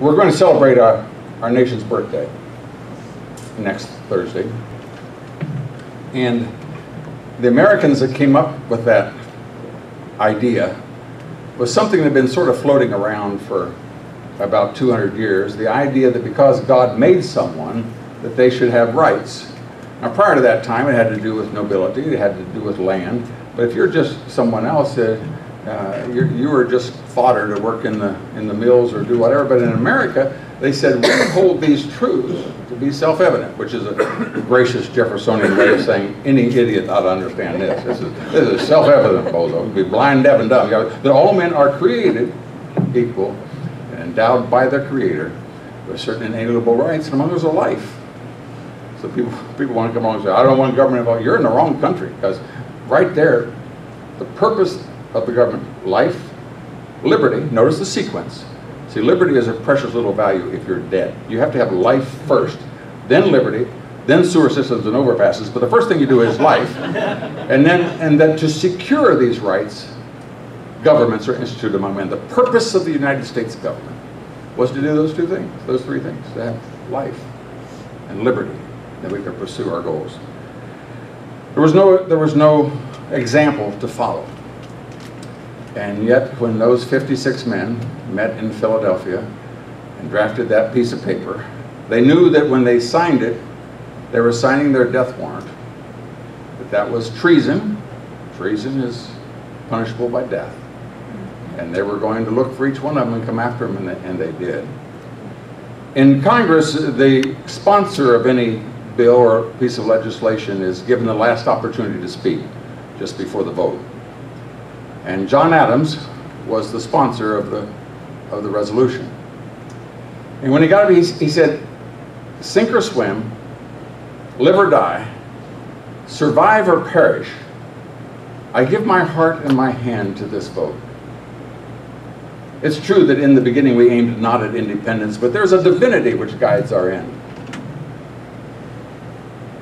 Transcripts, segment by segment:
we're going to celebrate our, our nation's birthday next Thursday. And the Americans that came up with that idea was something that had been sort of floating around for about 200 years. The idea that because God made someone, that they should have rights. Now prior to that time, it had to do with nobility, it had to do with land. But if you're just someone else, uh, uh, you were just fodder to work in the, in the mills or do whatever. But in America, they said, we hold these truths to be self-evident, which is a gracious Jeffersonian way of saying any idiot ought to understand this. This is, this is self-evident, bozo. Be blind, deaf, and dumb. That all men are created equal and endowed by their Creator with certain inalienable rights, and among those are life. So people, people want to come along and say, I don't want government involved. You're in the wrong country, because right there, the purpose of the government, life, liberty, notice the sequence. See, liberty is a precious little value if you're dead. You have to have life first, then liberty, then sewer systems and overpasses, but the first thing you do is life. and then and then to secure these rights, governments are instituted among men. The purpose of the United States government was to do those two things, those three things, to have life and liberty, that we could pursue our goals. There was no, there was no example to follow. And yet, when those 56 men met in Philadelphia and drafted that piece of paper, they knew that when they signed it, they were signing their death warrant. That that was treason. Treason is punishable by death. And they were going to look for each one of them and come after them, and they, and they did. In Congress, the sponsor of any bill or piece of legislation is given the last opportunity to speak just before the vote. And John Adams was the sponsor of the, of the resolution. And when he got up, he, he said, sink or swim, live or die, survive or perish, I give my heart and my hand to this vote. It's true that in the beginning we aimed not at independence, but there's a divinity which guides our end.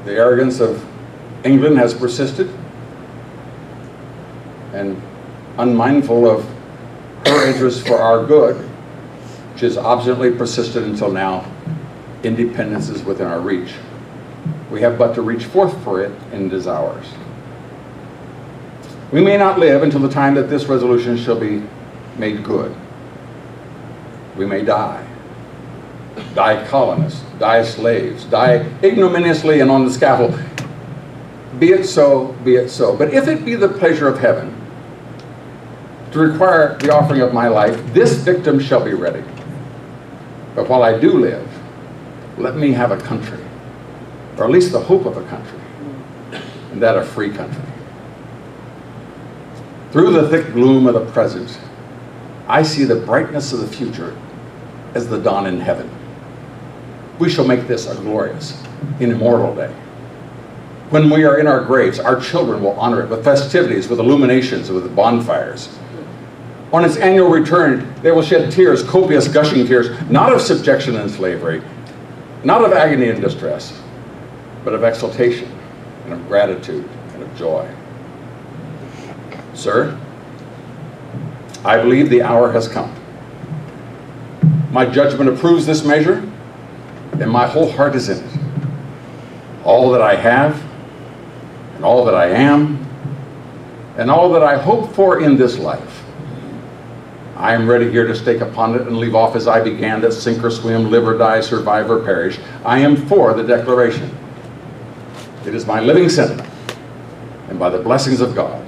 The arrogance of England has persisted, and unmindful of her interests for our good, which has obstinately persisted until now, independence is within our reach. We have but to reach forth for it, and it is ours. We may not live until the time that this resolution shall be made good. We may die. Die colonists, die slaves, die ignominiously and on the scaffold. Be it so, be it so. But if it be the pleasure of heaven to require the offering of my life, this victim shall be ready. But while I do live, let me have a country, or at least the hope of a country, and that a free country. Through the thick gloom of the present, I see the brightness of the future as the dawn in heaven. We shall make this a glorious, immortal day. When we are in our graves, our children will honor it with festivities, with illuminations, with bonfires. On its annual return, they will shed tears, copious gushing tears, not of subjection and slavery, not of agony and distress, but of exultation and of gratitude and of joy. Sir, I believe the hour has come. My judgment approves this measure, and my whole heart is in it. All that I have, and all that I am, and all that I hope for in this life, I am ready here to stake upon it and leave off as I began, that sink or swim, live or die, survive or perish. I am for the Declaration. It is my living sentiment, and by the blessings of God,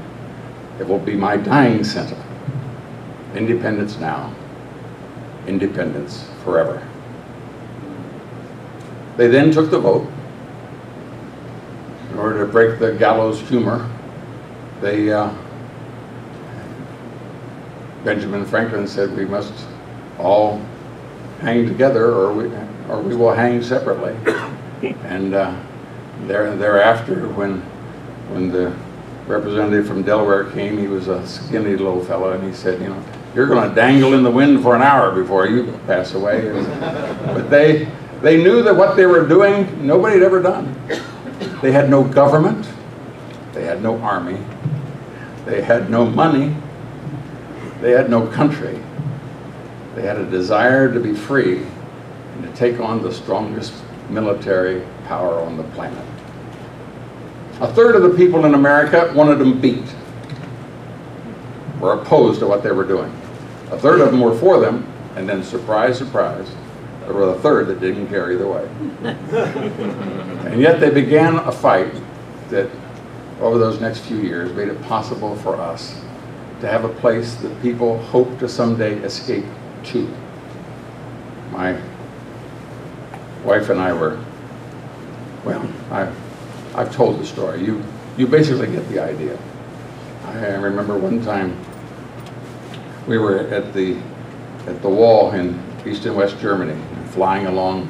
it will be my dying sentiment. Independence now, independence forever. They then took the vote. In order to break the gallows humor, they uh, Benjamin Franklin said we must all hang together or we, or we will hang separately. And uh, there, thereafter, when, when the representative from Delaware came, he was a skinny little fellow, and he said, you know, you're going to dangle in the wind for an hour before you pass away. but they, they knew that what they were doing, nobody had ever done. They had no government. They had no army. They had no money. They had no country. They had a desire to be free and to take on the strongest military power on the planet. A third of the people in America wanted them beat, were opposed to what they were doing. A third of them were for them, and then surprise, surprise, there were a third that didn't care either way. and yet they began a fight that over those next few years made it possible for us to have a place that people hope to someday escape to. My wife and I were, well, I, I've told the story. You, you basically get the idea. I remember one time we were at the, at the wall in East and West Germany, flying along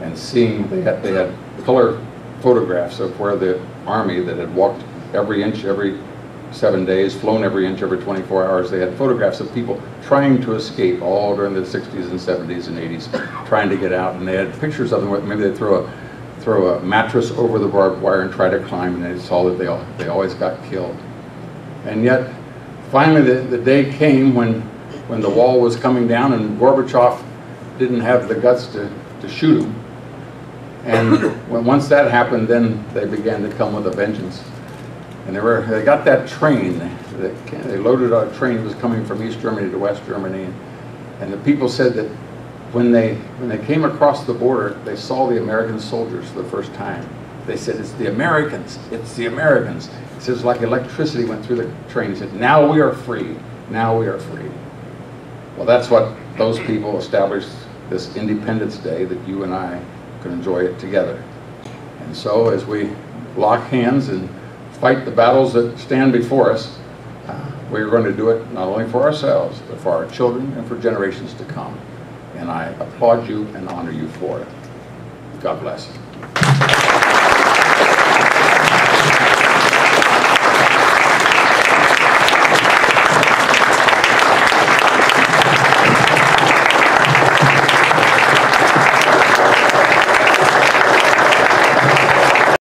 and seeing, they had, they had color photographs of where the army that had walked every inch every seven days, flown every inch every 24 hours. They had photographs of people trying to escape all during the 60s and 70s and 80s, trying to get out. And they had pictures of them. where Maybe they'd throw a, throw a mattress over the barbed wire and try to climb, and they saw that they, all, they always got killed. And yet, finally, the, the day came when, when the wall was coming down and Gorbachev didn't have the guts to, to shoot him. And when, once that happened, then they began to come with a vengeance. And they were, they got that train, that, they loaded a train that was coming from East Germany to West Germany. And, the people said that when they, when they came across the border, they saw the American soldiers for the first time. They said, it's the Americans, it's the Americans. It says like electricity went through the train. He said, now we are free, now we are free. Well, that's what those people established this Independence Day that you and I can enjoy it together. And so as we lock hands and fight the battles that stand before us, uh, we're going to do it not only for ourselves, but for our children and for generations to come. And I applaud you and honor you for it. God bless.